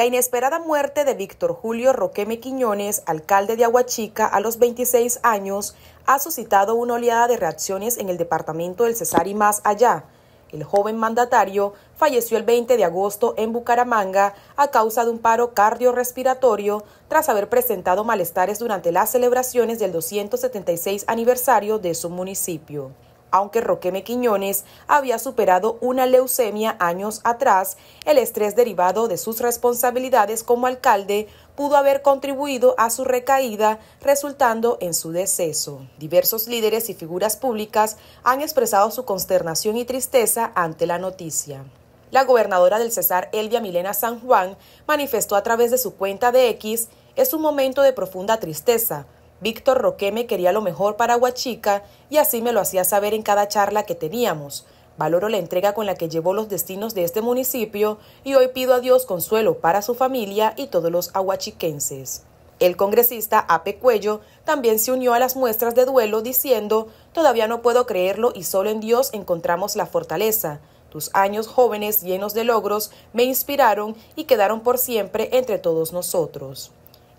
La inesperada muerte de Víctor Julio Roqueme Quiñones, alcalde de Aguachica a los 26 años, ha suscitado una oleada de reacciones en el departamento del Cesar y más allá. El joven mandatario falleció el 20 de agosto en Bucaramanga a causa de un paro cardiorrespiratorio tras haber presentado malestares durante las celebraciones del 276 aniversario de su municipio aunque Roqueme Quiñones había superado una leucemia años atrás, el estrés derivado de sus responsabilidades como alcalde pudo haber contribuido a su recaída, resultando en su deceso. Diversos líderes y figuras públicas han expresado su consternación y tristeza ante la noticia. La gobernadora del Cesar, Elvia Milena San Juan, manifestó a través de su cuenta de X, es un momento de profunda tristeza, Víctor Roqueme quería lo mejor para Huachica y así me lo hacía saber en cada charla que teníamos. Valoro la entrega con la que llevó los destinos de este municipio y hoy pido a Dios consuelo para su familia y todos los aguachiquenses. El congresista Ape Cuello también se unió a las muestras de duelo diciendo, todavía no puedo creerlo y solo en Dios encontramos la fortaleza. Tus años jóvenes llenos de logros me inspiraron y quedaron por siempre entre todos nosotros.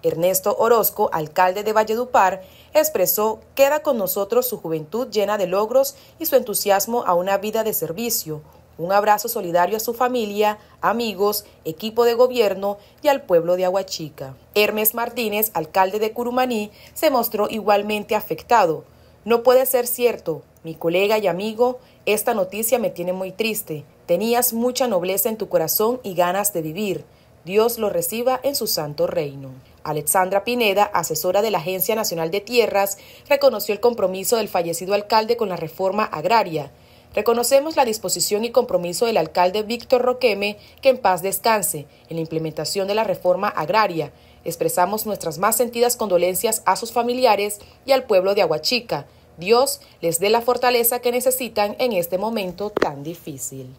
Ernesto Orozco, alcalde de Valledupar, expresó queda con nosotros su juventud llena de logros y su entusiasmo a una vida de servicio. Un abrazo solidario a su familia, amigos, equipo de gobierno y al pueblo de Aguachica. Hermes Martínez, alcalde de Curumaní, se mostró igualmente afectado. No puede ser cierto, mi colega y amigo, esta noticia me tiene muy triste. Tenías mucha nobleza en tu corazón y ganas de vivir. Dios lo reciba en su santo reino. Alexandra Pineda, asesora de la Agencia Nacional de Tierras, reconoció el compromiso del fallecido alcalde con la reforma agraria. Reconocemos la disposición y compromiso del alcalde Víctor Roqueme, que en paz descanse, en la implementación de la reforma agraria. Expresamos nuestras más sentidas condolencias a sus familiares y al pueblo de Aguachica. Dios les dé la fortaleza que necesitan en este momento tan difícil.